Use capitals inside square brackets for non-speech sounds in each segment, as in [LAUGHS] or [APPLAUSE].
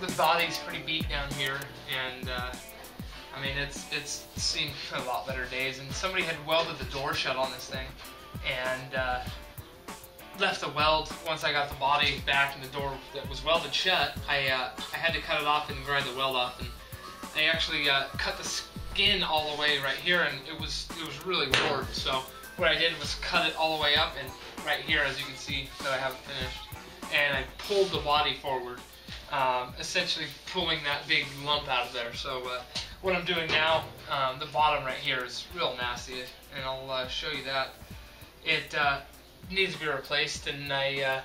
the body's pretty beat down here, and uh, I mean it's it's seen a lot better days. And somebody had welded the door shut on this thing, and uh, left the weld once I got the body back and the door that was welded shut. I uh, I had to cut it off and grind the weld off, and they actually uh, cut the skin all the way right here, and it was it was really warped. So what I did was cut it all the way up, and right here, as you can see, that I haven't finished, and I pulled the body forward, um, essentially pulling that big lump out of there. So uh, what I'm doing now, um, the bottom right here is real nasty, and I'll uh, show you that. It uh, needs to be replaced, and I uh,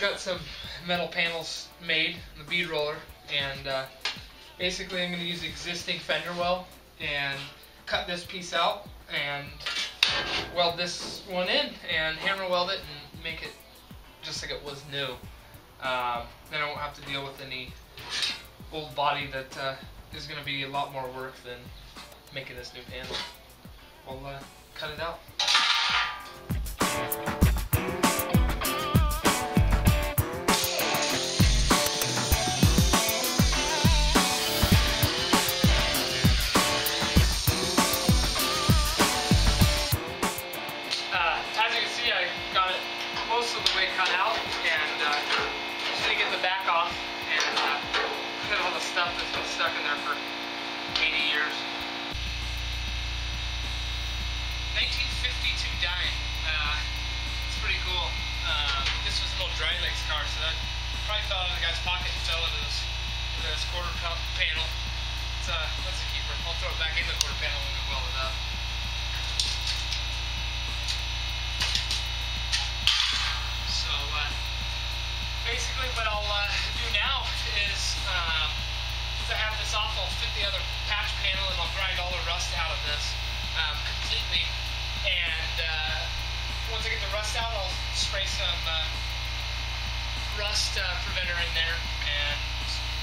got some metal panels made, the bead roller, and uh, basically I'm going to use the existing fender well and cut this piece out and weld this one in and hammer weld it and make it just like it was new. Um, then I won't have to deal with any old body that uh, is going to be a lot more work than making this new panel. We'll uh, cut it out. Cut out, and uh, just gonna get the back off and uh, all the stuff that's been stuck in there for 80 years. 1952 dime. Uh, it's pretty cool. Uh, this was an old dry lakes car, so that probably fell out of the guy's pocket and fell into this, into this quarter pa- panel. It's, uh, that's a keeper. I'll throw it back in the quarter panel basically, what I'll uh, do now is um, to have this off, I'll fit the other patch panel and I'll grind all the rust out of this um, completely. And uh, once I get the rust out, I'll spray some uh, rust uh, preventer in there and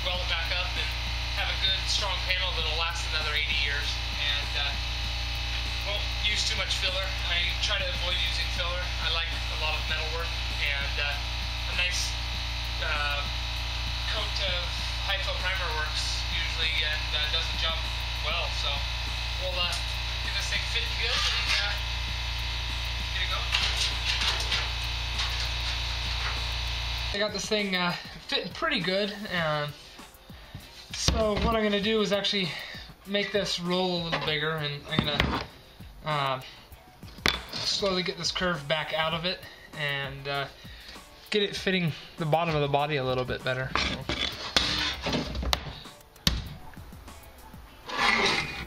weld it back up and have a good strong panel that'll last another 80 years. And uh, won't use too much filler. I try to avoid using filler. I like a lot of metal work and uh, a nice uh, coat of high flow primer works usually and uh, does the job well. So we'll uh, get this thing fitted good and uh, get it going. I got this thing uh, fitting pretty good. Um, so what I'm gonna do is actually make this roll a little bigger and I'm gonna uh, slowly get this curve back out of it and uh, get it fitting the bottom of the body a little bit better.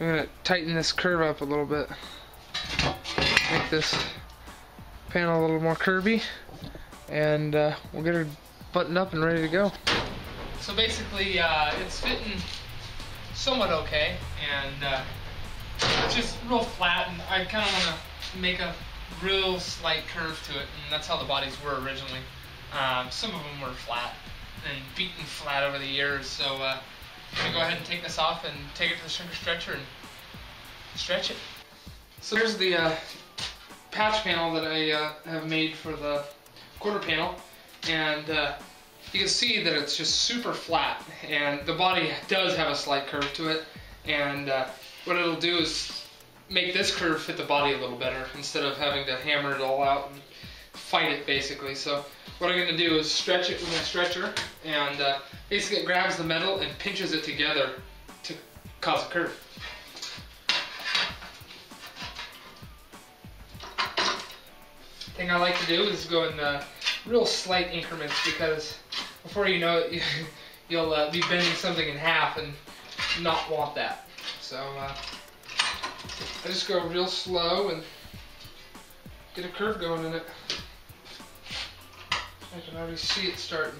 I'm gonna tighten this curve up a little bit. Make this panel a little more curvy and uh, we'll get her buttoned up and ready to go. So basically uh, it's fitting somewhat okay and uh, it's just real flat and I kind of want to make a real slight curve to it and that's how the bodies were originally. Um, some of them were flat and beaten flat over the years so uh, I'm to go ahead and take this off and take it to the sugar stretcher and stretch it. So here's the uh, patch panel that I uh, have made for the quarter panel and uh, you can see that it's just super flat and the body does have a slight curve to it and uh, what it'll do is make this curve fit the body a little better instead of having to hammer it all out and fight it basically so what I'm going to do is stretch it with my stretcher and uh, basically it grabs the metal and pinches it together to cause a curve. thing I like to do is go in uh, real slight increments because before you know it, [LAUGHS] you'll uh, be bending something in half and not want that. So uh, I just go real slow and get a curve going in it. I can already see it starting.